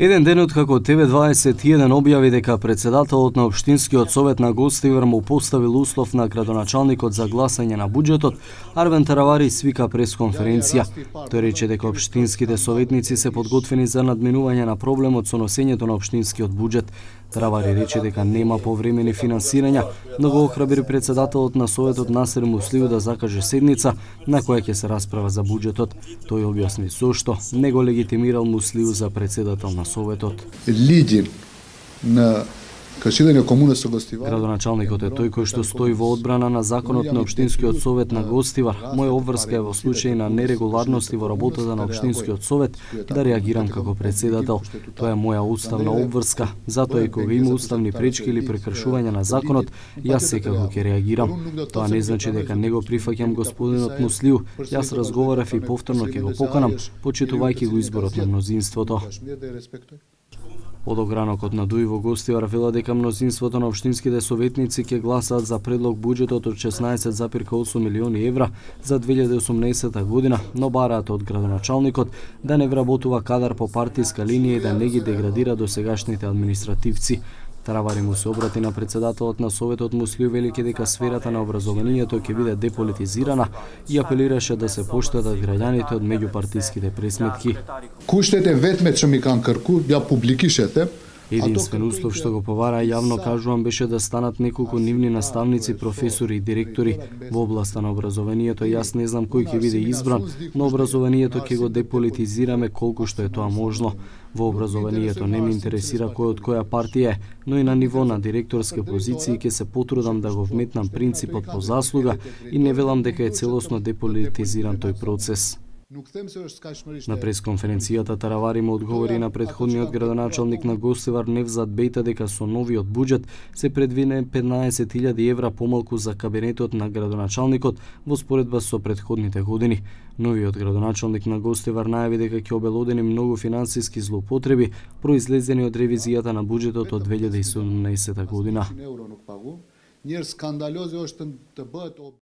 Еден ден откако ТВ21 објави дека председателот на Обштинскиот совет на Гостивер му поставил услов на градоначалникот за гласање на буџетот, Арвен Таравари свика пресконференција. Тој рече дека обштинските советници се подготвени за надминување на проблемот со носењето на обштинскиот буџет. Травари рече дека нема повремени финансирања, но го охрабри председателот на Советот Насер Муслиу да закаже седница на која ќе се расправа за буџетот. Тој објасни зошто не го легитимирал Муслиу за председател на Советот. Лидер на Кашидање комуна со Гостивар. Градоначалникот е тој кој што стои во одбрана на законот на општинскиот совет на Гостивар. Моја обврска е во случај на нерегуларности во работата на општинскиот совет да реагирам како председател. Тоа е моја уставна обврска, затоа и кога има уставни пречки или прекршување на законот, јас секако ќе реагирам. Тоа не значи дека не го прифаќам господинот Муслиу. Јас разговарав и повторно ќе го поканам, почитувајќи го изборот на мнозинството. Од огранокот на Дуи во Гостивар вела дека мнозинството на општинските советници ќе гласаат за предлог буџетот од 16,8 милиони евра за 2018 година, но бараат од градоначалникот да не вработува кадар по партиска линија и да не ги деградира до сегашните административци. Травари му се обрати на председателот на Советот Муслиу Велики дека сферата на образованието ќе биде деполитизирана и апелираше да се поштедат граѓаните од меѓупартиските пресметки. Куштете ветме што ми кан крку, ја публикишете, Единствен услов што го повара јавно кажувам беше да станат неколку нивни наставници, професори и директори во областа на образованието. Јас не знам кој ќе биде избран, но образованието ќе го деполитизираме колку што е тоа можно. Во образованието не ме интересира кој од која партија е, но и на ниво на директорски позиции ќе се потрудам да го вметнам принципот по заслуга и не велам дека е целосно деполитизиран тој процес. На пресконференцијата Таравари му одговори на предходниот градоначалник на Гостивар Невзат Бејта дека со новиот буџет се предвине 15.000 евра помалку за кабинетот на градоначалникот во споредба со предходните години. Новиот градоначалник на Гостивар најави дека ќе обелодени многу финансиски злоупотреби произлезени од ревизијата на буџетот од 2017 година.